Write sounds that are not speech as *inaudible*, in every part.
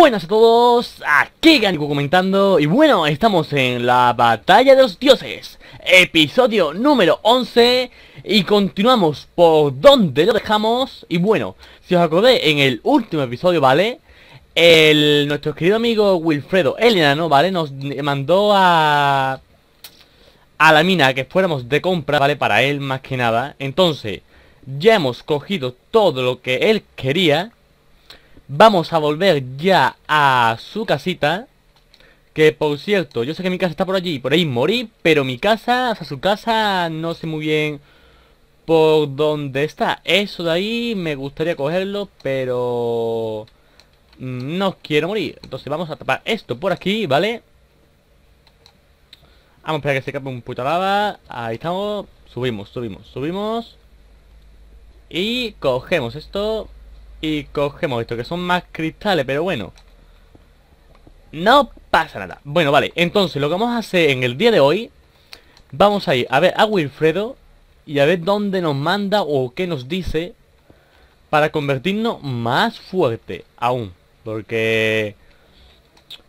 Buenas a todos, aquí Ganico comentando y bueno, estamos en la batalla de los dioses Episodio número 11 y continuamos por donde lo dejamos Y bueno, si os acordé en el último episodio, ¿vale? El, nuestro querido amigo Wilfredo, el enano, ¿vale? Nos mandó a... A la mina que fuéramos de compra, ¿vale? Para él más que nada Entonces, ya hemos cogido todo lo que él quería Vamos a volver ya a su casita Que por cierto, yo sé que mi casa está por allí Por ahí morí, pero mi casa, o sea, su casa No sé muy bien por dónde está. Eso de ahí me gustaría cogerlo, pero... No quiero morir. Entonces vamos a tapar esto por aquí, ¿vale? Vamos a esperar que se cape un puta lava. Ahí estamos. Subimos, subimos, subimos. Y cogemos esto y cogemos esto, que son más cristales, pero bueno. No pasa nada. Bueno, vale, entonces lo que vamos a hacer en el día de hoy, vamos a ir a ver a Wilfredo y a ver dónde nos manda o qué nos dice para convertirnos más fuerte aún. Porque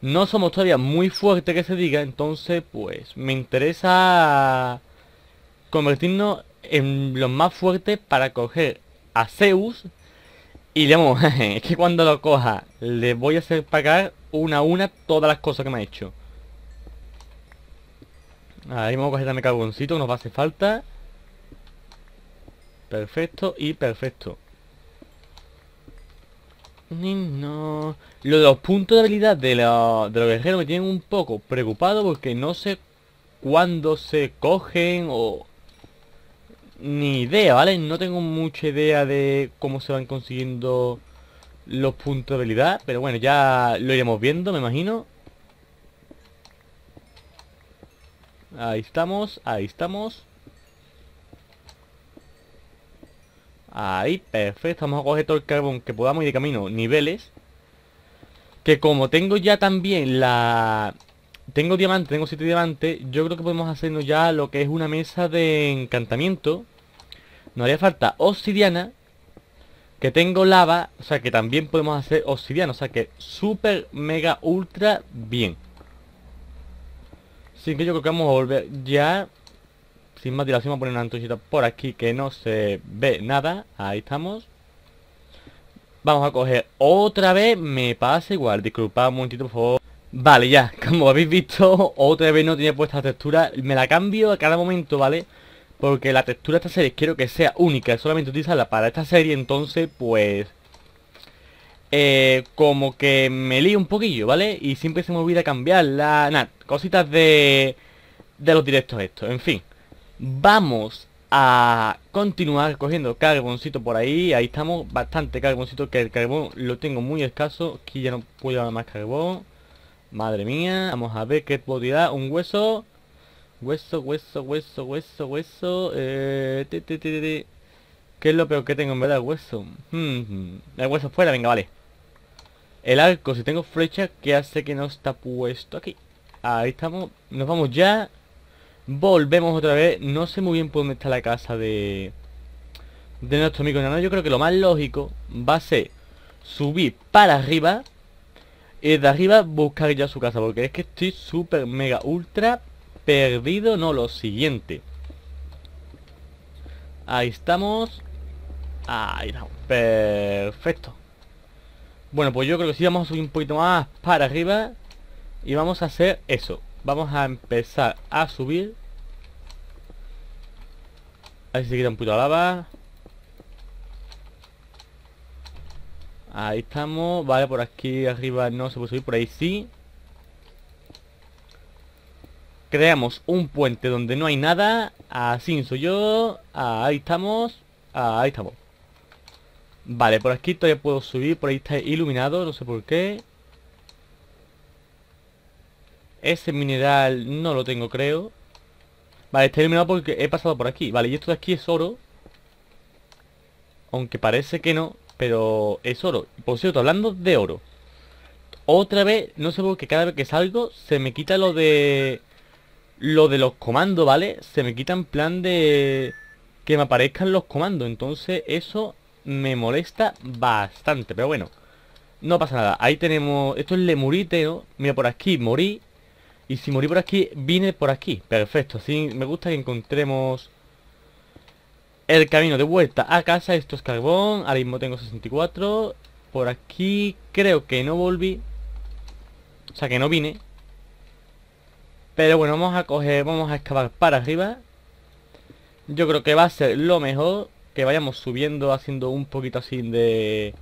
no somos todavía muy fuertes que se diga, entonces pues me interesa convertirnos en los más fuertes para coger a Zeus y digamos, *laughs* es que cuando lo coja, le voy a hacer pagar una a una todas las cosas que me ha hecho. Ahí vamos a coger también carboncito que nos va a hacer falta. Perfecto y perfecto. No. Lo de los puntos de habilidad de, de los guerreros me tienen un poco preocupado porque no sé cuándo se cogen o ni idea, ¿vale? No tengo mucha idea de cómo se van consiguiendo los puntos de habilidad, pero bueno, ya lo iremos viendo, me imagino. Ahí estamos, ahí estamos. Ahí, perfecto, vamos a coger todo el carbón que podamos ir de camino, niveles. Que como tengo ya también la... Tengo diamante, tengo 7 diamantes, yo creo que podemos hacernos ya lo que es una mesa de encantamiento. Nos haría falta obsidiana. Que tengo lava. O sea que también podemos hacer obsidiana. O sea que super, mega, ultra bien. Así que yo creo que vamos a volver ya. Sin más dilación, vamos a poner una antorchita por aquí que no se ve nada. Ahí estamos. Vamos a coger otra vez. Me pasa igual. Disculpad un momentito, por favor. Vale, ya. *laughs* Como habéis visto, otra vez no tiene puesta textura. Me la cambio a cada momento, ¿vale? Porque la textura de esta serie quiero que sea única, solamente utilizarla para esta serie, entonces pues... Eh, como que me lío un poquillo, ¿vale? Y siempre se me olvida cambiarla, nada, cositas de... De los directos estos, en fin. Vamos a continuar cogiendo carboncito por ahí, ahí estamos, bastante carboncito, que el carbón lo tengo muy escaso, aquí ya no puedo llevar más carbón. Madre mía, vamos a ver qué puedo tirar, un hueso... Hueso, hueso, hueso, hueso, hueso. Eh, ¿Qué es lo peor que tengo en verdad? Hueso. Hmm, el hueso fuera, venga, vale. El arco, si tengo flecha, ¿qué hace que no está puesto aquí? Ahí estamos. Nos vamos ya. Volvemos otra vez. No sé muy bien por dónde está la casa de... De nuestro amigo enano. Yo creo que lo más lógico va a ser subir para arriba. Y de arriba buscar ya su casa. Porque es que estoy súper, mega, ultra perdido, no, lo siguiente. Ahí estamos. Ahí estamos. Perfecto. Bueno, pues yo creo que sí vamos a subir un poquito más para arriba. Y vamos a hacer eso. Vamos a empezar a subir. Ahí se quita un poquito lava. Ahí estamos. Vale, por aquí arriba no se puede subir. Por ahí sí. Creamos un puente donde no hay nada. Así soy yo. Ahí estamos. Ahí estamos. Vale, por aquí todavía puedo subir. Por ahí está iluminado. No sé por qué. Ese mineral no lo tengo, creo. Vale, está iluminado porque he pasado por aquí. Vale, y esto de aquí es oro. Aunque parece que no. Pero es oro. Por cierto, hablando de oro. Otra vez, no sé por qué cada vez que salgo se me quita lo de lo de los comandos, ¿vale? Se me quita en plan de que me aparezcan los comandos. Entonces eso me molesta bastante. Pero bueno, No pasa nada. Ahí tenemos... Esto es Lemurite, ¿no? Mira, por aquí morí. Y si morí por aquí, vine por aquí. Perfecto. Así me gusta que encontremos el camino de vuelta a casa. Esto es carbón. Ahora mismo tengo 64. Por aquí creo que no volví. O sea, que no vine. Pero bueno, vamos a coger, vamos a excavar para arriba. Yo creo que va a ser lo mejor que vayamos subiendo, haciendo un poquito así de,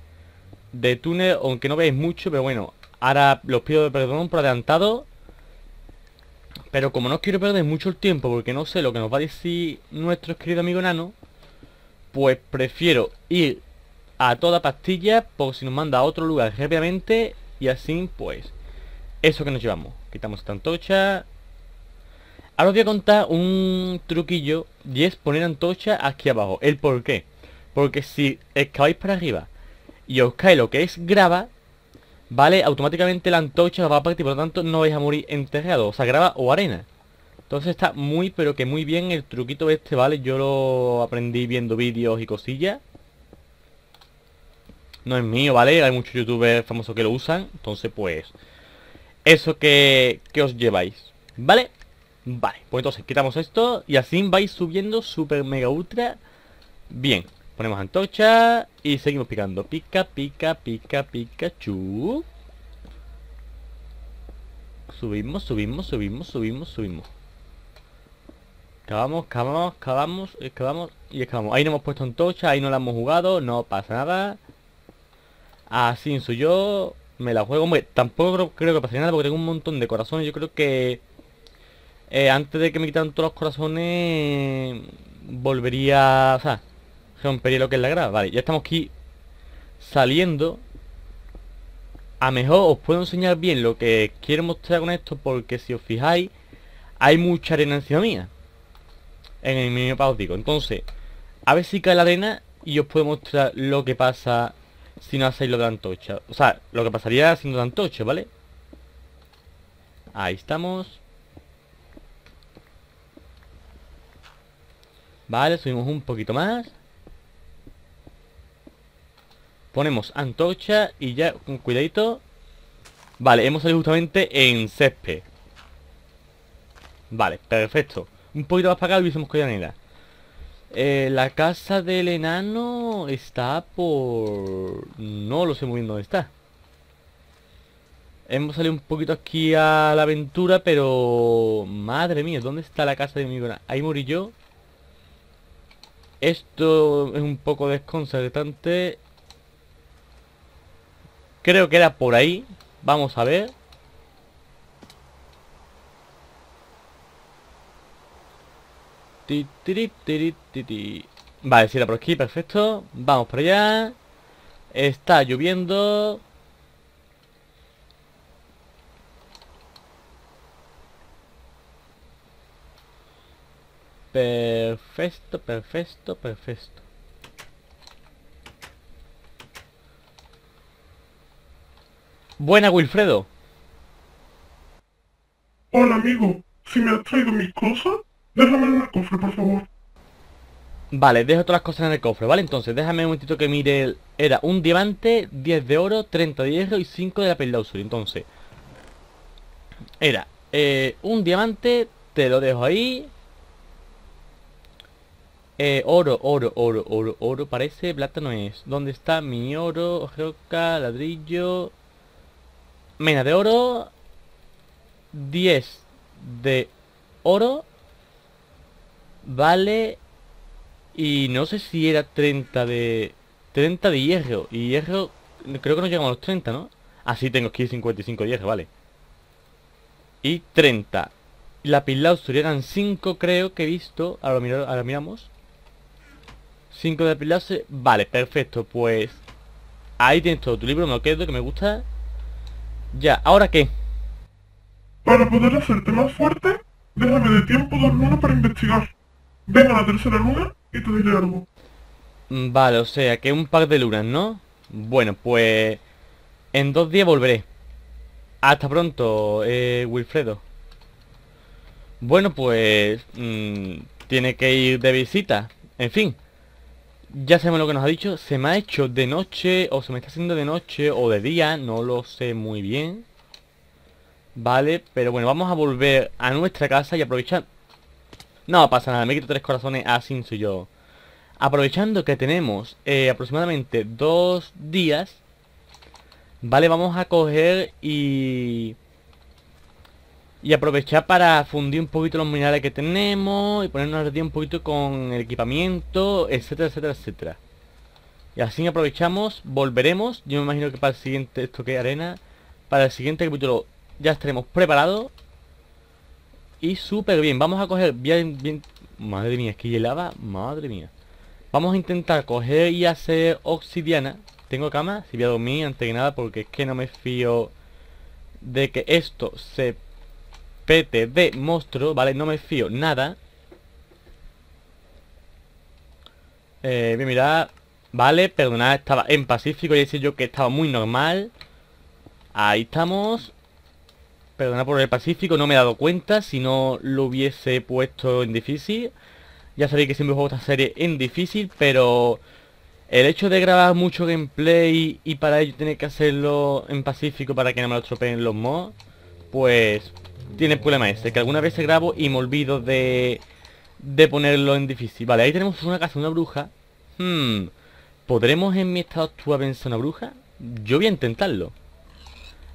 de túnel, aunque no veis mucho, pero bueno, ahora los pido perdón por adelantado. Pero como no quiero perder mucho el tiempo, porque no sé lo que nos va a decir nuestro querido amigo Nano, pues prefiero ir a toda pastilla, por si nos manda a otro lugar rápidamente, y así pues, eso que nos llevamos. Quitamos esta antorcha, Ahora os voy a contar un truquillo y es poner antorcha aquí abajo. ¿El por qué? Porque si excaváis para arriba y os cae lo que es grava, ¿vale? Automáticamente la antorcha va a partir, por lo tanto no vais a morir enterrado, o sea, grava o arena. Entonces está muy, pero que muy bien el truquito este, ¿vale? Yo lo aprendí viendo vídeos y cosillas. No es mío, ¿vale? Hay muchos youtubers famosos que lo usan. Entonces, pues... Eso que, que os lleváis, ¿vale? Vale, pues entonces quitamos esto y así vais subiendo super mega ultra bien. Ponemos antorcha y seguimos picando. Pica, pica, pica, Pikachu. Subimos, subimos, subimos, subimos, subimos. Cavamos, cavamos, cavamos, excavamos y excavamos. Ahí no hemos puesto antorcha, ahí no la hemos jugado, no pasa nada. Así soy yo. Me la juego. tampoco creo, creo que pasaría nada porque tengo un montón de corazones. Yo creo que eh, antes de que me quitaran todos los corazones, volvería, o sea, rompería lo que es la grava. Vale, ya estamos aquí saliendo. A mejor os puedo enseñar bien lo que quiero mostrar con esto, porque si os fijáis, hay mucha arena encima mía. En el mismo os digo. Entonces, a ver si cae la arena y os puedo mostrar lo que pasa si no hacéis lo de la antorcha. O sea, lo que pasaría haciendo la antorcha, ¿vale? Ahí estamos. Vale, subimos un poquito más. Ponemos antorcha y ya, con cuidadito. Vale, hemos salido justamente en césped. Vale, perfecto. Un poquito más para acá hubiésemos cogido eh, la casa del enano está por... No lo sé muy bien dónde está. Hemos salido un poquito aquí a la aventura, pero... Madre mía, ¿dónde está la casa de mi Ahí morí yo. Esto es un poco desconcertante. Creo que era por ahí. Vamos a ver. Vale, si era por aquí, perfecto. Vamos para allá. Está lloviendo. Perfecto, perfecto, perfecto. Buena, Wilfredo. Hola, amigo. Si me has traído mis cosas, déjame en el cofre, por favor. Vale, dejo todas las cosas en el cofre, ¿vale? Entonces, déjame un momentito que mire Era un diamante, 10 de oro, 30 de hierro y 5 de la perla Entonces, era eh, un diamante, te lo dejo ahí eh, oro, oro, oro, oro, oro. Parece plata no es. ¿Dónde está mi oro? Roca, ladrillo. Mena de oro. 10 de oro. Vale. Y no sé si era 30 de... 30 de hierro. Y hierro... Creo que no llegamos a los 30, ¿no? Así ah, tengo aquí 55 de hierro, vale. Y 30. La pilausur eran 5 creo que he visto. Ahora, ahora miramos. 5 de apilarse. Vale, perfecto. Pues ahí tienes todo tu libro. Me lo quedo, que me gusta. Ya, ¿ahora qué? Para poder hacerte más fuerte, déjame de tiempo dos lunas para investigar. Venga a la tercera luna y te diré algo. Mm, vale, o sea, que un par de lunas, ¿no? Bueno, pues... En dos días volveré. Hasta pronto, eh, Wilfredo. Bueno, pues... Mmm, tiene que ir de visita. En fin. Ya sabemos lo que nos ha dicho. Se me ha hecho de noche o se me está haciendo de noche o de día. No lo sé muy bien. Vale, pero bueno, vamos a volver a nuestra casa y aprovechar... No pasa nada, me quito tres corazones, así soy yo. Aprovechando que tenemos eh, aproximadamente dos días, Vale, vamos a coger y... Y aprovechar para fundir un poquito los minerales que tenemos Y ponernos a un poquito con el equipamiento, etcétera, etcétera, etcétera. Y así aprovechamos, volveremos Yo me imagino que para el siguiente, esto que arena Para el siguiente capítulo ya estaremos preparados Y súper bien, vamos a coger bien, bien... Madre mía, es que lava, madre mía. Vamos a intentar coger y hacer obsidiana. Tengo cama, si voy a dormir antes que nada porque es que no me fío de que esto se pete de monstruo, ¿vale? No me fío nada. Eh. Vale, perdonad, estaba en Pacífico y decía yo que estaba muy normal. Ahí estamos. Perdonad por el Pacífico, no me he dado cuenta si no lo hubiese puesto en difícil. Ya sabéis que siempre juego esta serie en difícil, pero el hecho de grabar mucho gameplay y para ello tener que hacerlo en pacífico para que no me lo estropeen los mods, pues tiene el problema ese, que alguna vez se grabo y me olvido de, de ponerlo en difícil. Vale, ahí tenemos una casa, una bruja. Hmm, ¿podremos en mi estado actual vencer una bruja? Yo voy a intentarlo.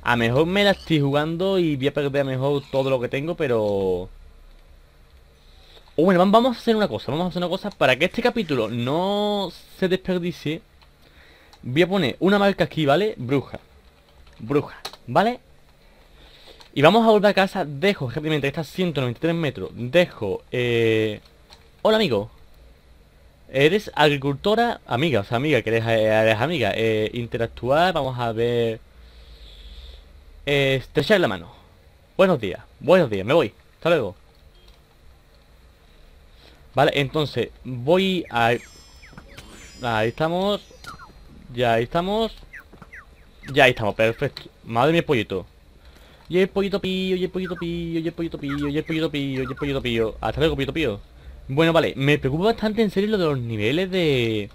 A mejor me la estoy jugando y voy a perder a mejor todo lo que tengo, pero... O bueno, vamos a hacer una cosa, vamos a hacer una cosa para que este capítulo no se desperdicie. Voy a poner una marca aquí, ¿vale? Bruja. Bruja, ¿vale? Y vamos a volver a casa, dejo, rápidamente, está a 193 metros, dejo, eh... Hola, amigo. Eres agricultora, amiga, o sea, amiga, que eres, eres amiga. Eh, interactuar, vamos a ver... Eh, estrechar la mano. Buenos días, buenos días, me voy. Hasta luego. Vale, entonces voy a... Ahí estamos. Ya ahí estamos. Ya ahí estamos, perfecto. Madre mía, pollito. Y el pollito pío, y el pollito pío, y el pollito pío, y el pollito pío, y el pollito pío. Hasta luego, pollito pío. Bueno, vale, me preocupa bastante en serio lo de los niveles de...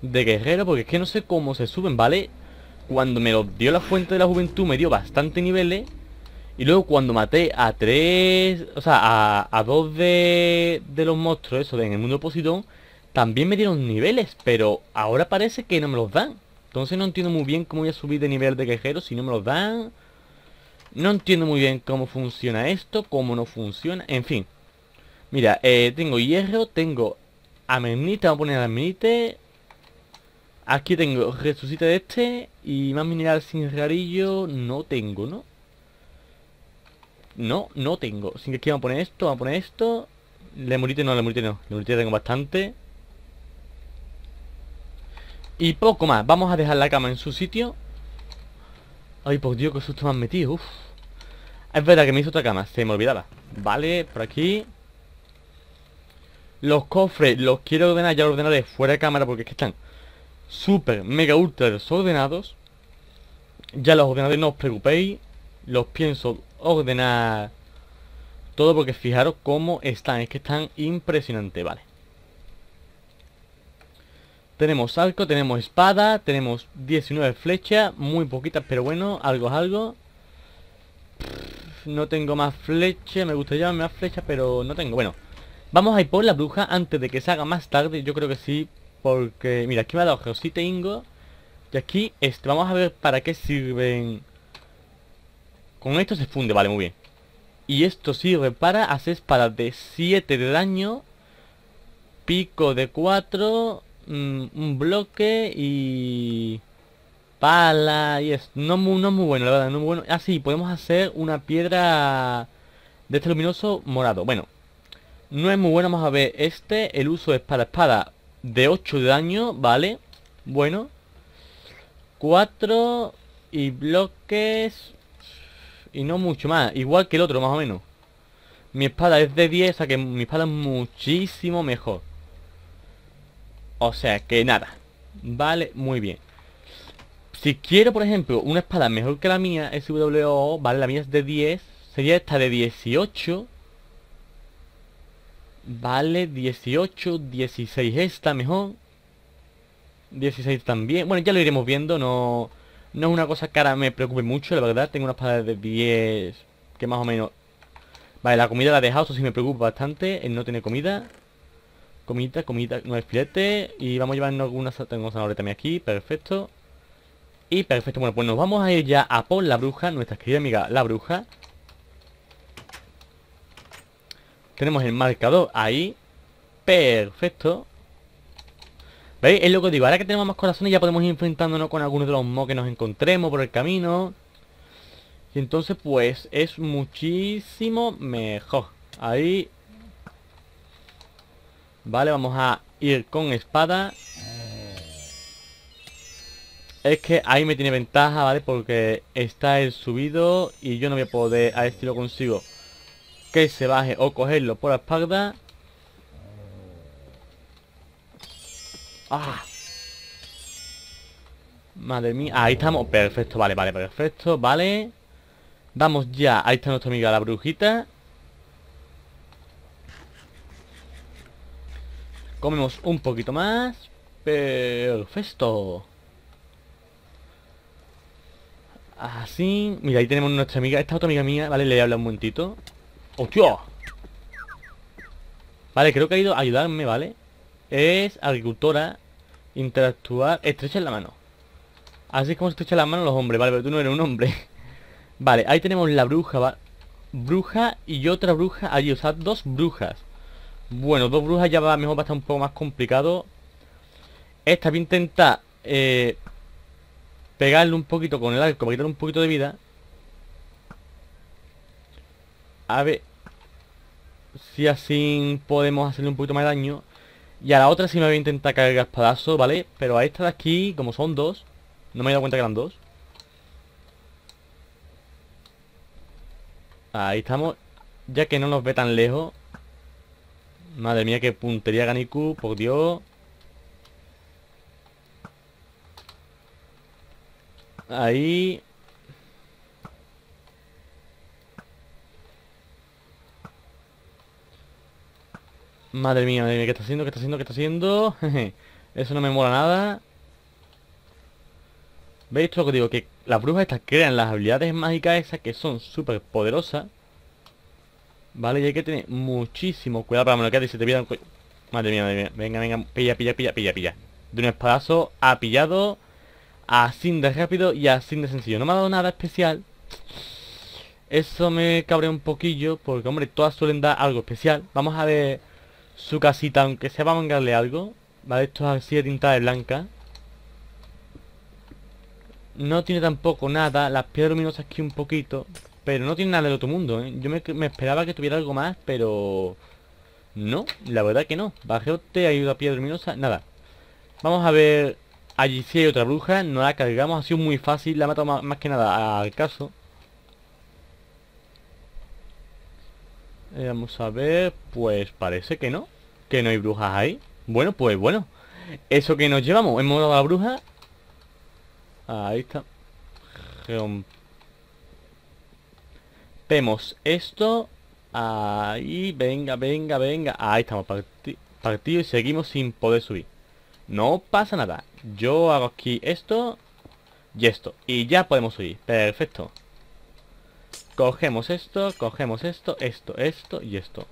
De guerrero, porque es que no sé cómo se suben, ¿vale? Cuando me lo dio la fuente de la juventud me dio bastante niveles y luego cuando maté a tres, o sea, a, a dos de, de los monstruos, eso de en el mundo de también me dieron niveles, pero ahora parece que no me los dan. Entonces no entiendo muy bien cómo voy a subir de nivel de guerrero si no me los dan. No entiendo muy bien cómo funciona esto, cómo no funciona, en fin. Mira, eh, tengo hierro, tengo amenite, vamos a poner amenite. Aquí tengo resucite de este y más mineral sin rarillo no tengo, ¿no? No, no tengo. Sin que aquí vamos a poner esto, vamos a poner esto. Lemurite no, lemurite no. Lemurite tengo bastante. Y poco más. Vamos a dejar la cama en su sitio. Ay, por Dios, qué susto me han metido. Es verdad que me hizo otra cama, se me olvidaba. Vale, por aquí. Los cofres los quiero ordenar, ya los ordenaré fuera de cámara porque es que están súper, mega, ultra desordenados. Ya los ordenaré, no os preocupéis. Los pienso ordenar todo porque fijaros cómo están. Es que están impresionantes, vale. Tenemos arco, tenemos espada, tenemos 19 flechas, muy poquitas, pero bueno, algo es algo. No tengo más flechas, me gustaría más flechas, pero no tengo. Bueno, vamos a ir por la bruja antes de que se haga más tarde, yo creo que sí, porque... Mira, aquí me ha dado Rosita Ingo. Y aquí, este, vamos a ver para qué sirven con esto se funde, vale, muy bien. Y esto sirve para hacer espadas de 7 de daño. Pico de 4. Un bloque y... Pala y es... No no muy bueno, la verdad, no muy bueno. Ah, sí, podemos hacer una piedra de este luminoso morado. Bueno, no es muy bueno, vamos a ver. Este, el uso de espada, espada de 8 de daño, vale. Bueno. 4 y bloques y no mucho más, igual que el otro más o menos Mi espada es de 10, o sea que mi espada es muchísimo mejor O sea que nada Vale, muy bien Si quiero, por ejemplo, una espada mejor que la mía SWO, vale, la mía es de 10 Sería esta de 18 Vale, 18, 16 esta mejor 16 también. Bueno, ya lo iremos viendo, no... No es una cosa que ahora me preocupe mucho, la verdad. Tengo una espada de 10 que más o menos... Vale, la comida la he dejado, eso sí me preocupa bastante. El no tiene comida. Comida, comida, no filete. Y vamos a llevarnos algunas... Tengo zanahoria también aquí, perfecto. Y perfecto, bueno, pues nos vamos a ir ya a por la bruja, nuestra querida amiga la bruja. Tenemos el marcador ahí. Perfecto. ¿Veis? Es lo que digo, ahora que tenemos más corazones ya podemos ir enfrentándonos con algunos de los mobs que nos encontremos por el camino. Y entonces pues es muchísimo mejor. Ahí. Vale, vamos a ir con espada. Es que ahí me tiene ventaja, ¿vale? Porque está el subido y yo no voy a poder, a ver lo consigo, que se baje o cogerlo por la espalda. ¡Ah! Madre mía, ahí estamos, perfecto, vale, vale, perfecto, vale Vamos ya, ahí está nuestra amiga la brujita Comemos un poquito más. Perfecto. Así. Mira, ahí tenemos nuestra amiga. Esta otra amiga mía, vale, le habla un momentito. ¡Hostia! Vale, creo que ha ido a ayudarme, ¿vale? Es agricultora Interactuar Estrecha la mano. Así es como se estrecha la mano los hombres. Vale, pero tú no eres un hombre. *laughs* Vale, ahí tenemos la bruja, ¿vale? Bruja y otra bruja allí. O sea, dos brujas Bueno, dos brujas ya va, mejor va a estar un poco más complicado. Esta voy a intentar eh, Pegarle un poquito con el arco Para quitarle un poquito de vida. A ver Si así podemos hacerle un poquito más de daño. Y a la otra sí me voy a intentar cargar espadazo, ¿vale? Pero a esta de aquí, como son dos No me he dado cuenta que eran dos. Ahí estamos. Ya que no nos ve tan lejos Madre mía, qué puntería Ganiku, por Dios Ahí. Madre mía, madre mía, ¿qué está haciendo? ¿Qué está haciendo? ¿Qué está haciendo? Eso no me mola nada. ¿Veis lo que digo? Que las brujas estas crean las habilidades mágicas esas que son súper poderosas. Vale, y hay que tener muchísimo cuidado para bloquear y se te pierdan... Madre mía, madre mía. Venga, venga, pilla, pilla, pilla, pilla, pilla. De un espadazo ha pillado así de rápido y así de sencillo. No me ha dado nada especial. Eso me cabrea un poquillo, porque hombre, todas suelen dar algo especial. Vamos a ver su casita, aunque sea para mangarle algo. Vale, esto es así de tinta de blanca. No tiene tampoco nada, las piedras luminosas aquí un poquito. Pero no tiene nada del otro mundo, ¿eh? Yo me, esperaba que tuviera algo más, pero... No, la verdad que no. Bajeote, ayuda piedra luminosa, nada. Vamos a ver Allí sí hay otra bruja, no la cargamos, ha sido muy fácil, la ha matado más, que nada al caso. Eh, vamos a ver, pues parece que no, que no hay brujas ahí. Bueno, pues bueno, eso que nos llevamos, hemos dado a la bruja. Ahí está. Vemos esto. Ahí, venga, venga, venga. Ahí estamos, partido y seguimos sin poder subir. No pasa nada. Yo hago aquí esto y esto. Y ya podemos subir. Perfecto. Cogemos esto, cogemos esto, esto, esto y esto.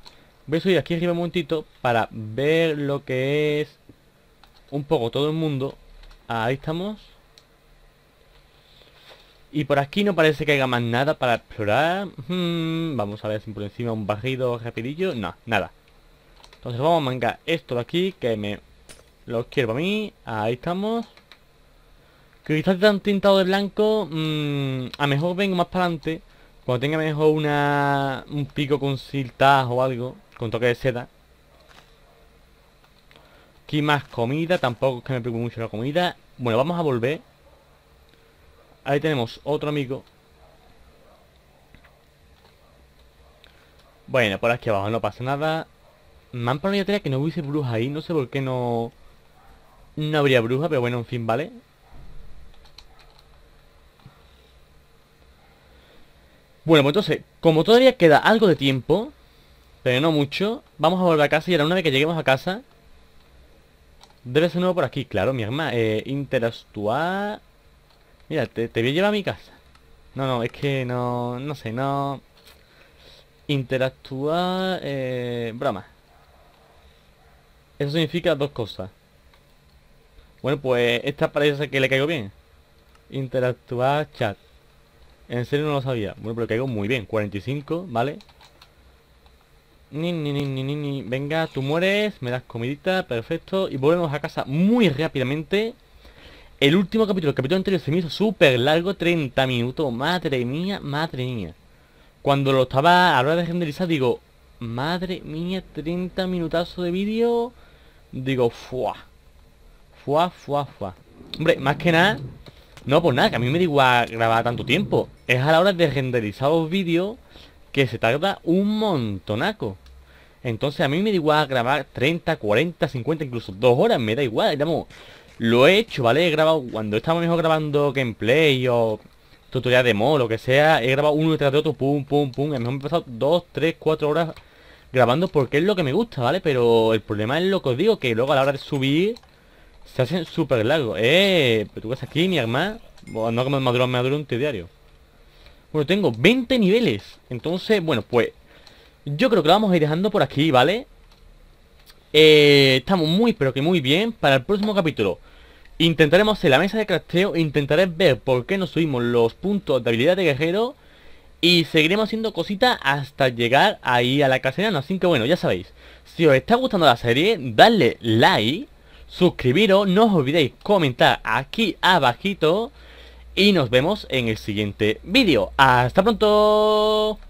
Voy a subir aquí arriba un momentito para ver lo que es un poco todo el mundo. Ahí estamos. Y por aquí no parece que haya más nada para explorar. Hmm, vamos a ver si por encima un barrido rapidillo. No, nada. Entonces vamos a mangar esto de aquí que me los quiero para mí. Ahí estamos. Cristal tan tintado de blanco. Mm, a mejor vengo más para adelante. Cuando tenga mejor una un pico con siltas o algo. Con toque de seda. Aquí más comida. Tampoco es que me preocupe mucho la comida. Bueno, vamos a volver. Ahí tenemos otro amigo. Bueno, por aquí abajo no pasa nada. Me han parado que no hubiese bruja ahí. No sé por qué no... No habría bruja, pero bueno, en fin, ¿vale? Bueno, pues entonces, como todavía queda algo de tiempo, pero no mucho, vamos a volver a casa y ahora una vez que lleguemos a casa, Debe ser nuevo por aquí, claro, mi hermana. Eh, interactuar... Mira, te, te voy a llevar a mi casa. No, no, es que no... No sé, no... Interactuar... Eh, broma. Eso significa dos cosas. Bueno, pues esta parece que le caigo bien. Interactuar chat. En serio no lo sabía. Bueno, pero caigo muy bien. 45, ¿vale? Ni, ni, ni, ni, ni, Venga, tú mueres, me das comidita, perfecto. Y volvemos a casa muy rápidamente. El último capítulo, el capítulo anterior se me hizo súper largo, 30 minutos. Madre mía, madre mía. Cuando lo estaba a la hora de renderizar, digo, madre mía, 30 minutazos de vídeo. Digo, fuá. Fuá, fuá, fuá. Hombre, más que nada, no por nada, que a mí me da igual grabar tanto tiempo. Es a la hora de renderizar los vídeos que se tarda un montonaco. Entonces a mí me da igual grabar 30, 40, 50, incluso dos horas, me da igual, digamos. Lo he hecho, ¿vale? He grabado, cuando estaba mejor grabando gameplay o tutorial de mod, lo que sea, he grabado uno detrás de otro, pum, pum, pum. A mí me he pasado 2, 3, 4 horas grabando porque es lo que me gusta, ¿vale? Pero el problema es lo que os digo, que luego a la hora de subir se hacen súper largos. Eh, pero tú ves aquí, mi hermano. No como maduro, maduro un diario. Bueno, tengo 20 niveles. Entonces, bueno, pues yo creo que lo vamos a ir dejando por aquí, ¿vale? Eh, estamos muy, pero que muy bien. Para el próximo capítulo intentaremos hacer la mesa de crafteo. Intentaré ver por qué nos subimos los puntos de habilidad de guerrero. Y seguiremos haciendo cositas hasta llegar ahí a la castellana. Así que bueno, ya sabéis. Si os está gustando la serie, dadle like. Suscribiros, no os olvidéis comentar aquí abajito. Y nos vemos en el siguiente vídeo. ¡Hasta pronto!